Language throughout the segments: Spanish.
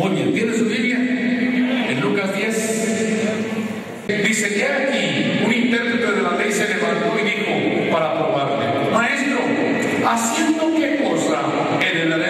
Muy bien, ¿tiene su Biblia? En Lucas 10. Dice que aquí un intérprete de la ley se levantó y dijo para probarle, maestro, haciendo qué cosa heredaré la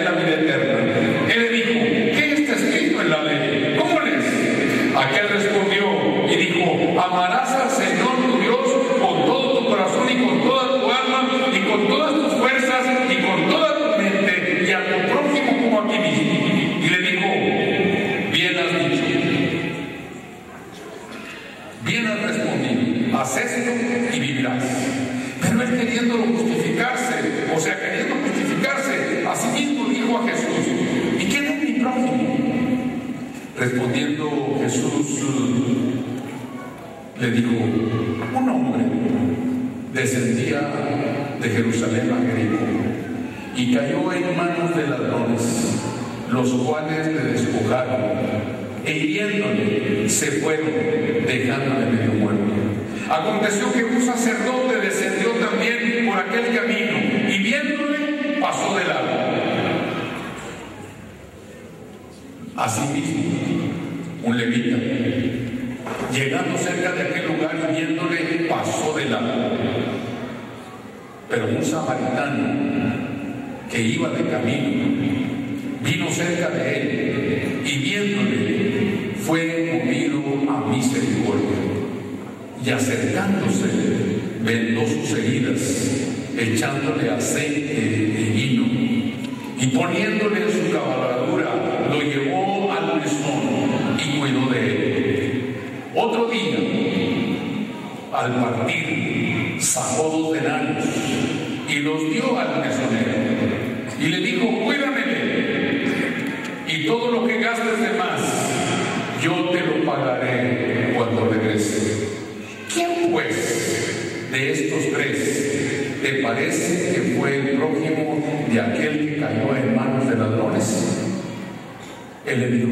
le dijo, un hombre descendía de Jerusalén a Jericó y cayó en manos de ladrones, los cuales le despojaron e hiriéndole se fueron, dejándole medio muerto. Aconteció que un sacerdote descendió también por aquel camino y viéndole pasó de lado. Asimismo, un levita, llegando cerca de aquel lugar y viéndole pasó de lado. Pero un samaritano que iba de camino vino cerca de él y viéndole fue movido a misericordia y acercándose vendó sus heridas echándole aceite de vino y poniéndole en su cabalgadura lo llevó al mesón y cuidó de él otro día al partir sacó dos denarios y los dio al mesonero y le dijo cuídame y todo lo que gastes de más, yo te lo pagaré cuando regrese. ¿Quién pues de estos tres te parece que fue el prójimo de aquel que cayó en manos de ladrones? Él le dijo,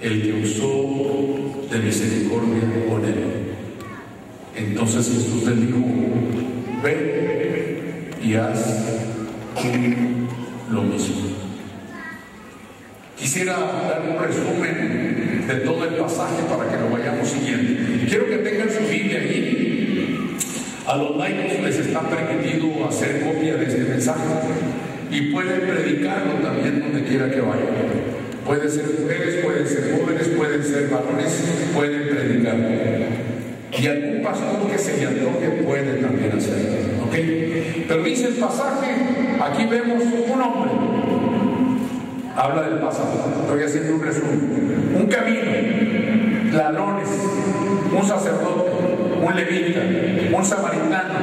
el que usó de misericordia con él. Entonces Jesús le dijo, ve y haz lo mismo. Quisiera dar un resumen de todo el pasaje para que lo vayamos siguiendo. Quiero que tengan su Biblia ahí. A los laicos les está permitido hacer copia de este mensaje y pueden predicarlo también donde quiera que vayan. Pueden ser mujeres, pueden ser jóvenes, pueden ser varones, pueden predicar. Y algún pastor que se le antoje puede también hacerlo. ¿Ok? Pero dice el pasaje, aquí vemos un hombre habla del pasado. Estoy haciendo un resumen. Un camino, ladrones, un sacerdote, un levita, un samaritano,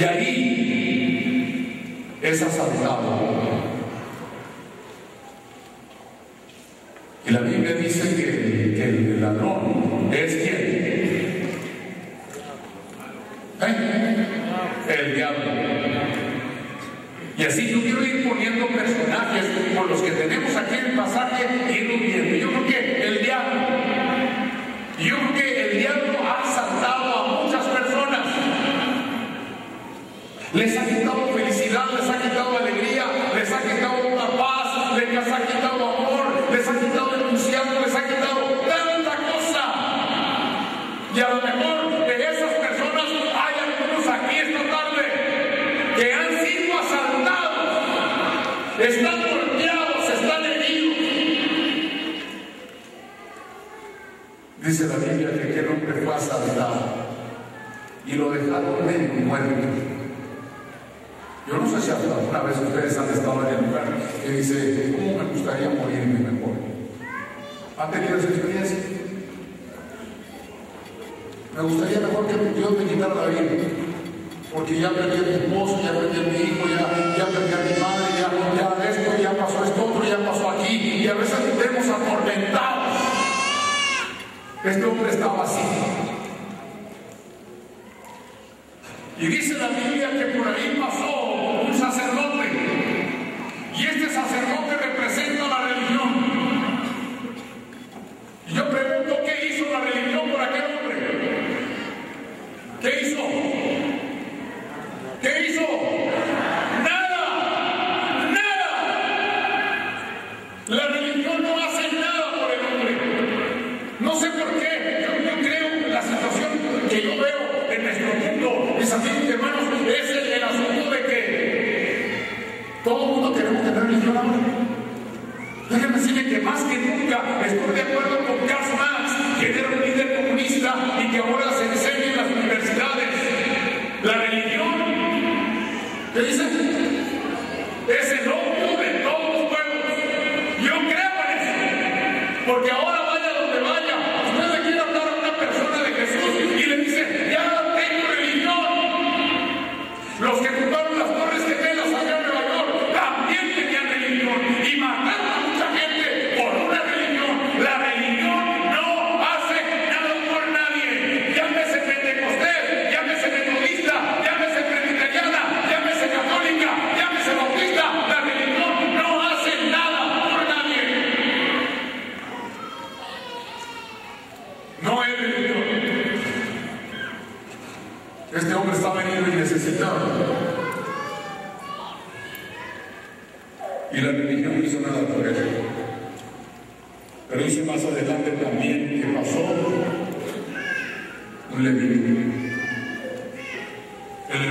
Y ahí es asaltado. Y la Biblia dice que, que el ladrón están golpeados, están heridos. Dice la Biblia que aquel hombre fue asaltado y lo dejaron medio muerto. Yo no sé si alguna vez ustedes han estado en el lugar que dice, ¿cómo me gustaría morirme mejor? ¿Han tenido esa experiencia? Me gustaría mejor que Dios me quitara la vida porque ya perdí a mi esposo, ya perdí a mi hijo, ya, ya perdí a mi madre, ya, ya esto, ya pasó esto otro, ya pasó aquí, y a veces nos vemos atormentados. Este hombre estaba así. Y dice la Biblia que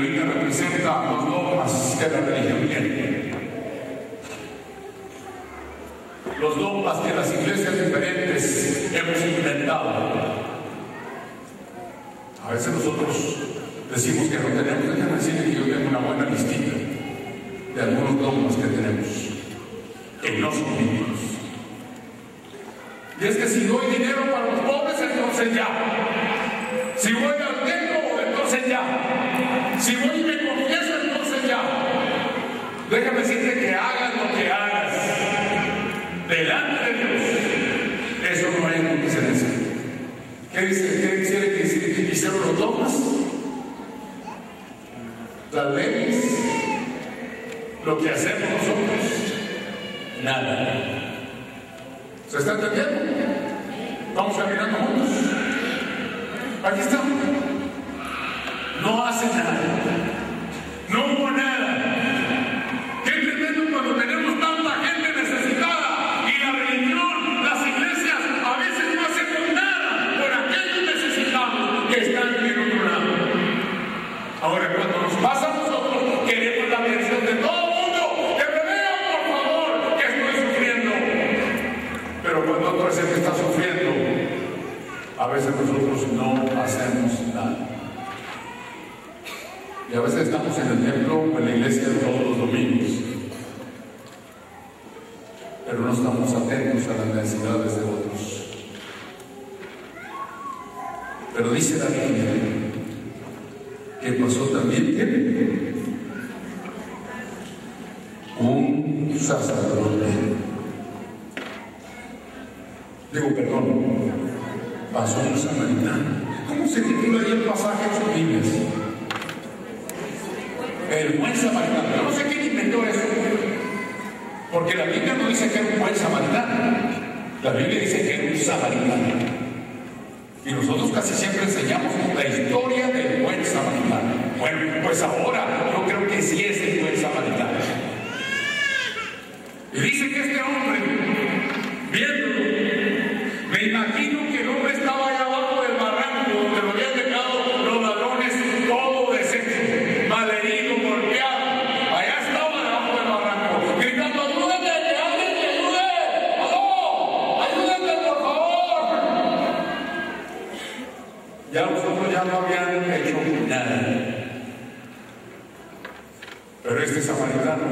Levita representa los dogmas que la religión tiene. Los dogmas que las iglesias diferentes hemos inventado. A veces nosotros decimos que no tenemos, déjame decirle que yo tengo una buena listita de algunos dogmas que tenemos, que no son bíblicos. Y es que si doy dinero para los pobres, entonces ya. Si voy al templo, entonces ya. Si voy y me confieso, entonces ya. Déjame decirte que hagas lo que hagas delante de Dios. Eso no hay dice. ¿Qué dice? ¿Qué dice que hicieron los dogmas? Las leyes. Lo que hacemos nosotros. Nada. ¿Se está entendiendo? Vamos caminando juntos. Aquí estamos. No hace nada. No hubo nada. Pero dice la Biblia que pasó también que un sacerdote, digo perdón, pasó un samaritano. ¿Cómo se titula ahí el pasaje en sus Biblias? El buen samaritano. Yo no sé quién inventó eso. Porque la Biblia no dice que era un buen samaritano. La Biblia dice que era un samaritano. Y nosotros casi siempre enseñamos la historia del buen samaritano. Bueno, pues ahora yo creo que sí es el buen samaritano. Y dice que este hombre, viéndolo, me imagino que el hombre estaba allá abajo del barranco donde lo habían dejado los ladrones todo deshecho, malherido, golpeado. Allá estaba debajo del barranco, gritando, ayúdame, que alguien me ayude. ¡Aló! ¡Ayúdenme, por favor! ya no habían hecho nada. Pero este samaritano,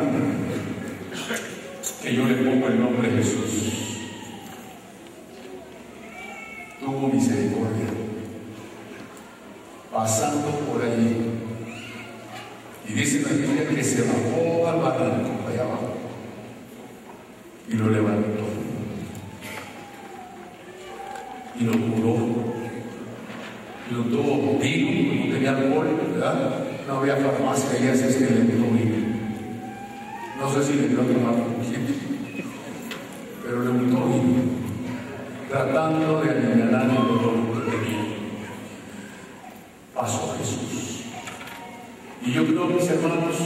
que yo le pongo el nombre de Jesús, tuvo misericordia, pasando por allí. Y dice la Biblia que se bajó al barranco, allá abajo, y lo levantó. Y lo curó. Y lo tuvo vino, no tenía alcohol, ¿verdad? No había farmacia, y así es que le dio vino. No sé si le dio a tomar pero le gustó tratando de aliviar el dolor que tenía. Pasó Jesús. Y yo creo, mis hermanos,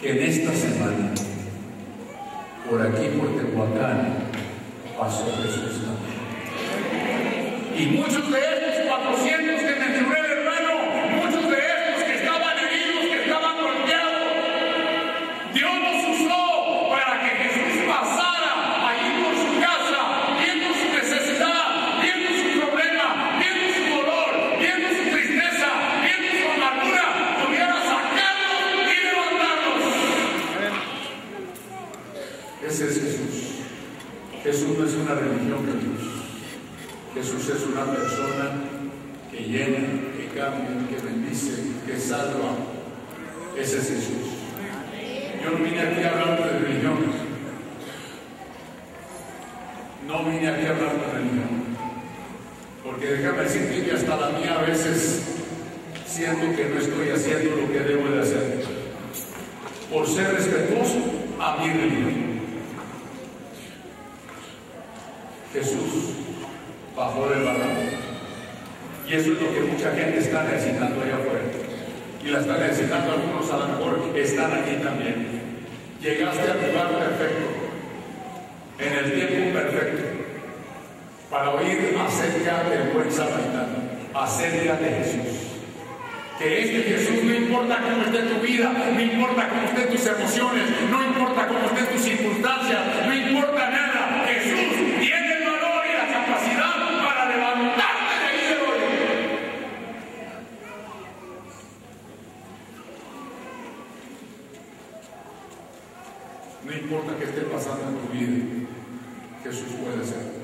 que en esta semana, por aquí, por Tehuacán, pasó Jesús también. Y muchos de estos 400 Jesús no es una religión, Jesús. Jesús es una persona que llena, que cambia, que bendice, que salva. Ese es Jesús. Yo no vine aquí hablando de religión. No vine aquí hablando de religión. Porque déjame decirte que hasta la mía a veces siento que no estoy haciendo lo que debo de hacer. Por ser respetuoso a mi religión. Jesús bajó del barranco. Y eso es lo que mucha gente está necesitando allá afuera. Y la está necesitando algunos, a lo mejor están aquí también. Llegaste al lugar perfecto, en el tiempo perfecto, para oír acerca del buen samaritano, acerca de Jesús. Que este Jesús no importa cómo esté tu vida, no importa cómo estén tus emociones, no importa cómo estén tus circunstancias, no importa nada. Pasando en tu vida, Jesús puede ser.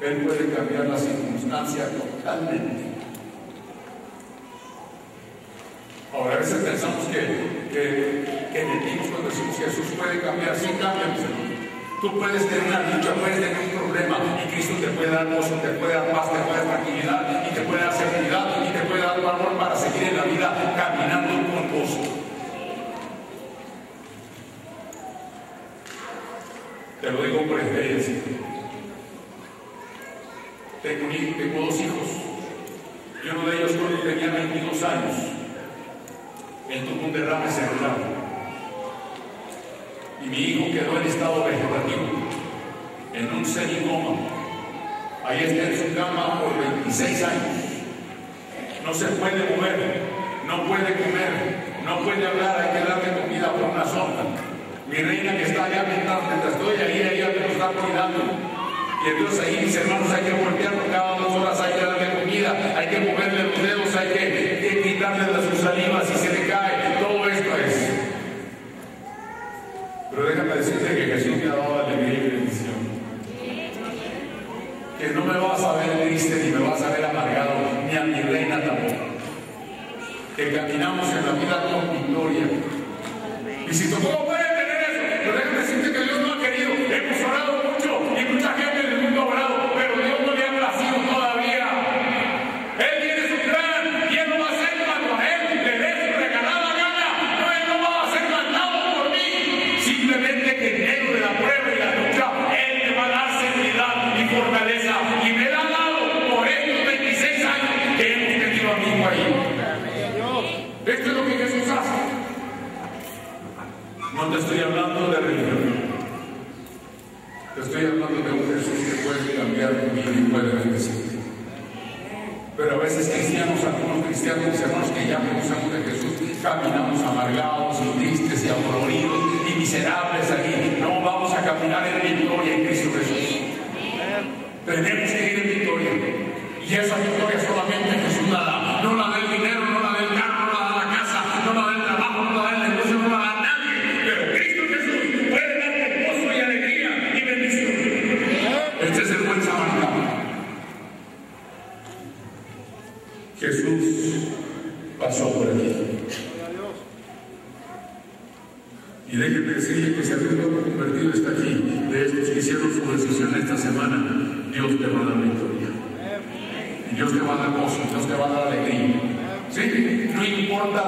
Él puede cambiar la circunstancia totalmente. Ahora a veces pensamos que, que, que mentimos cuando decimos Jesús puede cambiar. Sí, cambia, mis hermanos. Tú puedes tener una lucha, puedes tener un problema y Cristo te puede dar gozo, te puede dar paz, te puede dar tranquilidad y te puede dar seguridad y te puede dar valor para seguir en la vida caminando con gozo. Te lo digo por experiencia. Tengo, dos hijos y uno de ellos cuando tenía 22 años, él tuvo un derrame cerebral y mi hijo quedó en estado vegetativo, en un semicoma. Ahí está en su cama por 26 años. No se puede mover, no puede comer, no puede hablar, hay que darle comida por una sonda. Mi reina que está allá mientras estoy ahí, ella me lo está cuidando. Y entonces ahí mis hermanos hay que voltearlo cada dos horas, hay que darle comida, hay que moverle los dedos, hay que, que quitarle de sus saliva si se le cae, todo esto es. Pero déjame decirte que Jesús me ha dado alegría y bendición. Que no me vas a ver triste ni me vas a ver amargado, ni a mi reina tampoco. Que caminamos en la vida con victoria. Y si tú, y puede bendecirte. Pero a veces cristianos, algunos cristianos, hermanos que ya conocemos de Jesús, caminamos amargados y tristes y aburridos y miserables aquí. No vamos a caminar en victoria en Cristo Jesús. Tenemos que ir en victoria. Y esa victoria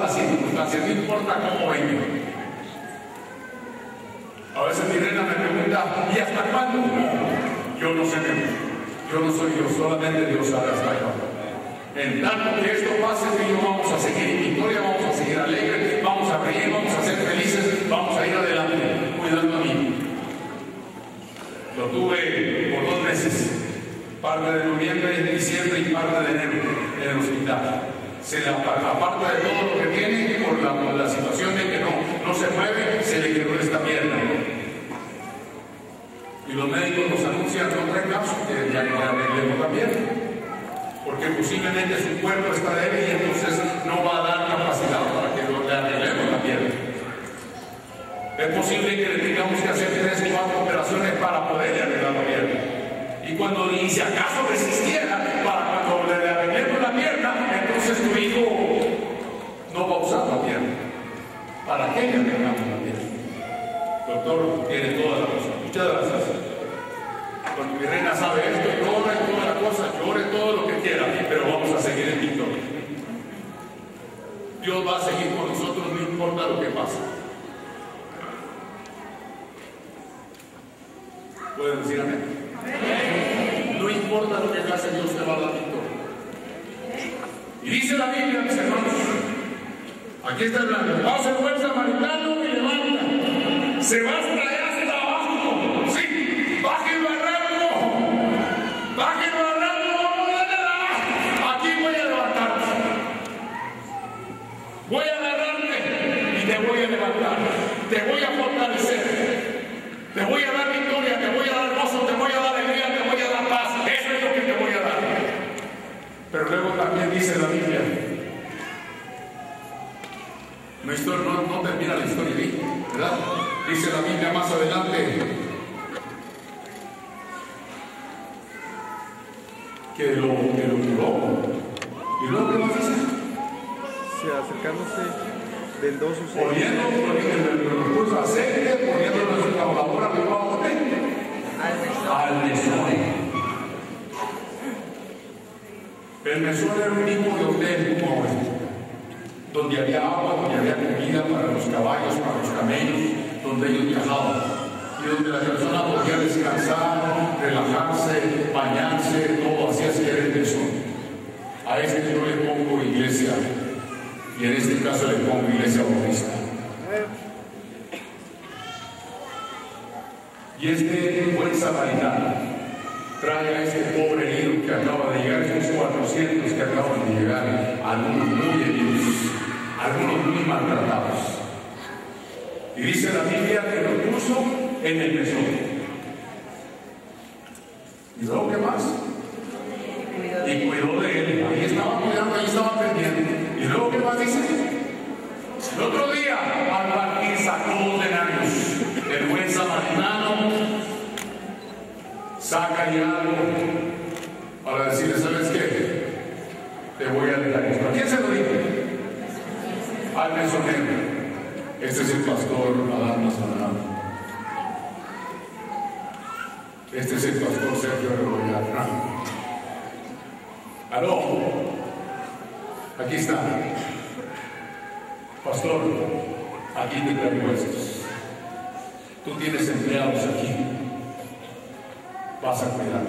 las circunstancias, no importa cómo venga. A veces mi reina me pregunta, ¿y hasta cuándo? Yo no sé, yo no soy Dios, solamente Dios sabe hasta cuándo. En tanto que esto pase, tú y yo vamos a seguir en victoria, vamos a seguir alegres, vamos a reír, vamos a ser felices, vamos a ir adelante, cuidando a mí. Lo tuve por dos meses, parte de noviembre, diciembre y parte de enero en el hospital. Se le aparta de todo lo que tiene por la, por la situación de que no, no se mueve, se le quedó esta pierna. Y los médicos nos anuncian, no trae caso, que ya no le arreglemos la pierna porque posiblemente su cuerpo está débil y entonces no va a dar capacidad para que le arreglemos la pierna. Es posible que le tengamos que hacer tres o cuatro operaciones para poderle arreglar la pierna. Y cuando y si acaso resistiera cuando le arreglemos la pierna, entonces tu hijo no va a usar la pierna. ¿Para qué le arreglamos la pierna? Doctor, tiene toda la razón. Muchas gracias. Cuando mi reina sabe esto, llora y toda la cosa, llore todo lo que quiera, pero vamos a seguir en victoria. Dios va a seguir con nosotros, no importa lo que pase. ¿Pueden decir amén? No importa lo que pase, Dios te va a dar. Y dice la Biblia, mis hermanos, aquí está hablando, pasa el buen samaritano y levanta, se va hasta allá El mesón era un de hotel como donde había agua, donde había comida para los caballos, para los camellos, donde ellos viajaban. Y donde la persona podía descansar, relajarse, bañarse, todo así es que el mesón. A este yo le pongo iglesia, y en este caso le pongo iglesia bautista. Y este buen samaritano trae a este pobre que acaba de llegar, estos 400 que acaban de llegar, algunos muy heridos, algunos muy maltratados. Y dice la Biblia que lo puso en el mesón. ¿Y luego qué más? Y cuidó de él. Ahí estaba cuidando, ahí estaba pendiente. ¿Y luego qué más dice? El otro día, al partir sacó dos denarios. El buen saca ya algo para decirle, ¿sabes qué? Te voy a dejar esto. ¿A quién se lo dice? Al mesonero. Este es el pastor Adán Mazanano. Este es el pastor Sergio Rebollar. Aló. Aquí está. Pastor, aquí te traigo estos. Tú tienes empleados aquí. Vas a cuidar.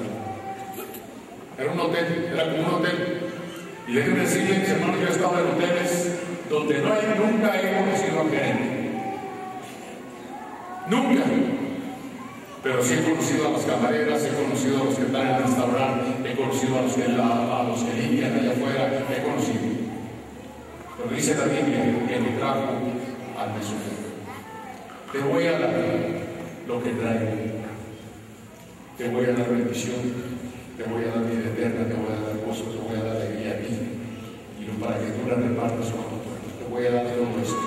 Era un hotel, era como un hotel. Y déjenme decirles, hermanos, yo he estado en hoteles donde no hay, nunca he conocido a gerente. Nunca. Pero sí he conocido a las camareras, he conocido a los que están en el restaurante, he conocido a los que, a los que limpian allá afuera, he conocido. Pero dice la Biblia que lo trajo al mesonero. Te voy a dar lo que traigo. Te voy a dar bendición. te voy a dar vida eterna, te voy a dar gozo, te voy a dar alegría a mí. Y no para que tú la repartas con otros. Te voy a dar todo esto.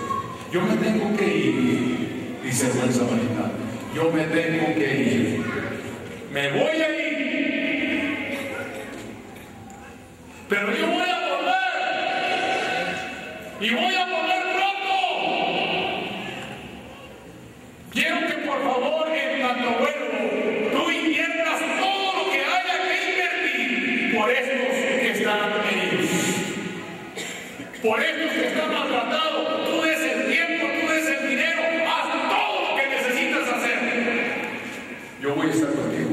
Yo me tengo que ir, dice el buen samaritano. Yo me tengo que ir. Me voy a ir. Pero yo voy a volver. Y voy a volver pronto. Quiero que por favor, en cuanto vuelvo, tú inviertas todo lo que haya que invertir por estos que están heridos. Por estos que están maltratados. Tú des el tiempo, tú des el dinero, haz todo lo que necesitas hacer. Yo voy a estar contigo.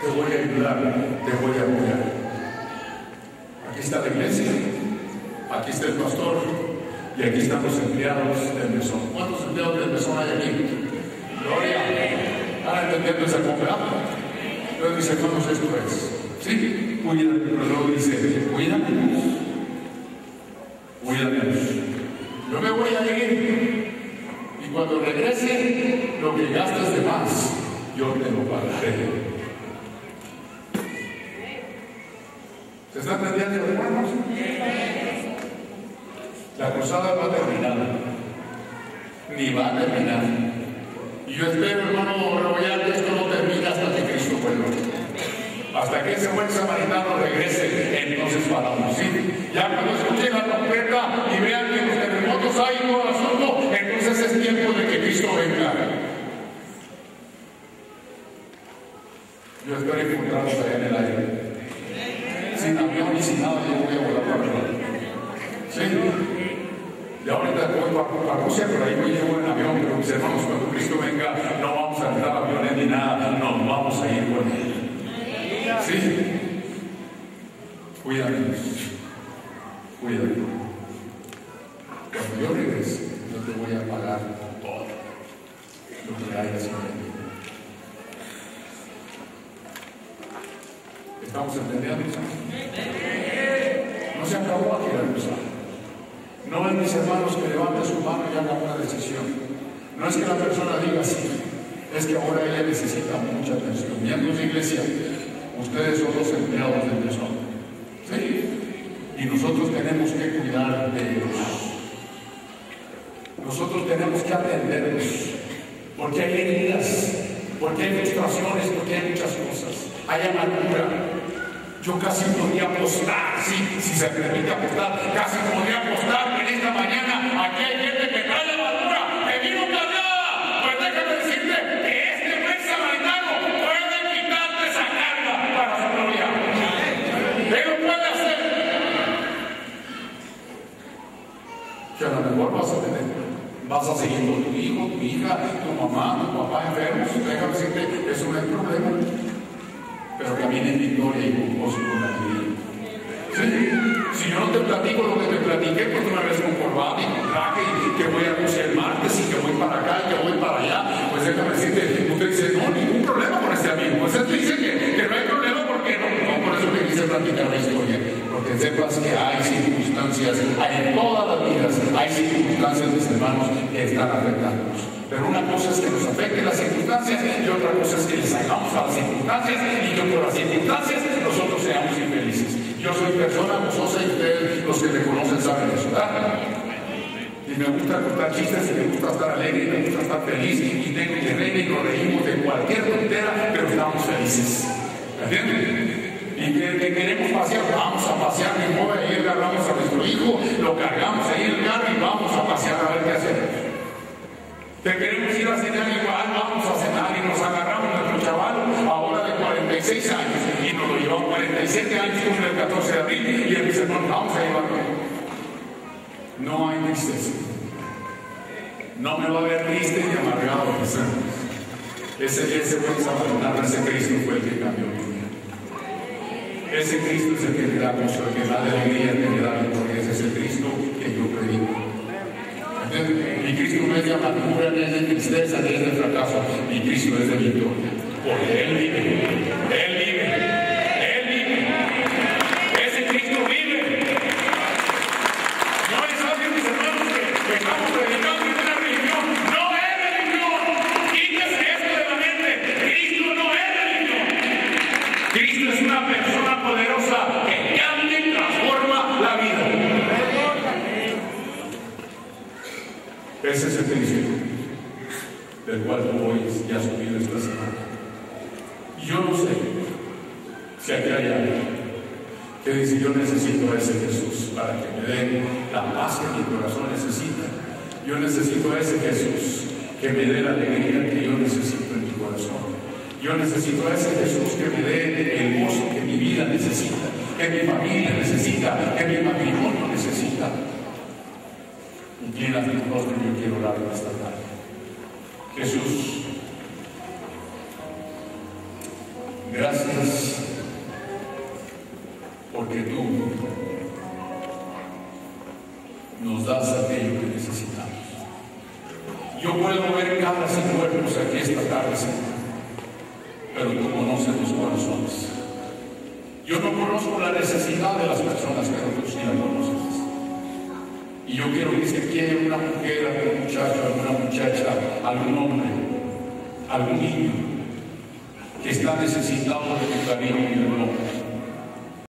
Te voy a ayudar, te voy a apoyar. Aquí está la iglesia, aquí está el pastor y aquí están los empleados del mesón. ¿Cuántos empleados del mesón hay aquí? Gloria. ¿Están entendiendo esa compra? Entonces dice, hermanos, esto es. Sí, cuídate, pero luego dice, cuídate. Cuídate. Yo me voy a ir y cuando regrese, lo que gastes de más, yo te lo pagaré. ¿Se está entendiendo, hermanos? La cruzada no ha terminado, ni va a terminar. Y yo espero, hermano que esto no termine hasta que Cristo vuelva. Hasta que ese buen samaritano regrese, entonces paramos. ¿sí? Ya cuando escuchen la trompeta y vean que los terremotos hay y todo el asunto, entonces es tiempo de que Cristo venga. Yo espero encontrarlos allá en el aire sin avión y sin nada, yo voy a volar para arriba. Sí. Y ahorita voy para, para Rusia, pero ahí me llevo en avión, pero mis hermanos, cuando Cristo venga, no vamos a entrar aviones ni nada, nos vamos a ir con Él. Sí. Cuídate. Cuídate. Cuando yo regrese, yo te voy a pagar todo lo que hayas en. ¿Estamos entendiendo? No se acabó aquí la cruzada. No es mis hermanos que levanten su mano y hagan una decisión. No es que la persona diga sí, es que ahora ella necesita mucha atención. Miembros de iglesia, ustedes son los empleados del tesoro. ¿Sí? Y nosotros tenemos que cuidar de ellos. Nosotros tenemos que atenderlos. Porque hay heridas, porque hay frustraciones, porque hay muchas cosas. Hay amargura. Yo casi podría apostar, sí, si se permite apostar, casi podría apostar en esta mañana aquí hay gente que trae amargura, que vino cargada. Pues déjame decirte que este buen samaritano puede quitarte esa carga para su gloria. Él lo puede hacer. Vas a tener, vas a seguir con tu hijo, tu hija, tu mamá, tu papá enfermos. Déjame decirte, eso no es problema pero camina en victoria y con gozo con la vida. ¿Sí? Si yo no te platico lo que te platiqué, pues me ves con y traje que voy a Rusia el martes y que voy para acá y que voy para allá, pues déjame decirte, usted dice, no, ningún problema con este amigo. Pues él dice que, que no hay problema porque no, no, por eso te quise platicar la historia, porque sepas que hay circunstancias, hay en todas las vidas, hay circunstancias, mis hermanos, que están afectándonos. Pero una cosa es que nos afecten las circunstancias y otra cosa es que les hagamos a las circunstancias y que por las circunstancias nosotros seamos infelices. Yo soy persona gozosa y ustedes, los que me conocen, saben eso. Y me gusta contar chistes, y me gusta estar alegre, y me gusta estar feliz, y tengo que reír y nos reímos de cualquier tontera, pero estamos felices. ¿Entienden? Y que, que, queremos pasear, vamos a pasear, mi modo ahí agarramos a nuestro hijo, lo cargamos ahí en el carro y vamos a pasear a ver qué hacemos. Que queremos ir a cenar igual, vamos a cenar y nos agarramos a nuestro chaval ahora de 46 años y nos lo llevamos 47 años, cumple el 14 de abril y él dice, no, vamos a llevarlo. No hay tristeza. No me va a ver triste ni amargado. Ese, ese buen samaritano, ese Cristo fue el que cambió. Ese Cristo es el que me da el que da alegría, que me da victoria. Ese es el Cristo que yo predico. Mi Cristo no es de amargura, no es de tristeza, no es de fracaso. Mi Cristo es de victoria. Porque. Él vive. Él vive. Ese Cristo vive. No es algo, mis hermanos, que, que estamos predicando en una religión. No es religión. Quítese esto de la mente. Cristo no es religión. Cristo es una Ese es el Cristo del cual tú hoy ya has subido esta semana. Y yo no sé si aquí hay alguien que dice, yo necesito a ese Jesús para que me dé la paz que mi corazón necesita. Yo necesito a ese Jesús que me dé la alegría que yo necesito en mi corazón. Yo necesito a ese Jesús que me dé el gozo que mi vida necesita, que mi familia necesita, que mi matrimonio necesita. Tu y yo quiero orar en esta tarde. Jesús, gracias porque tú nos das aquello que necesitamos. Yo puedo ver caras y cuerpos aquí esta tarde, Señor, pero tú conoces los corazones. Yo no conozco la necesidad de las personas, pero tú sí la conoces. Y yo quiero que si hay una mujer, algún muchacho, alguna muchacha, algún hombre, algún niño que está necesitado de tu cariño y amor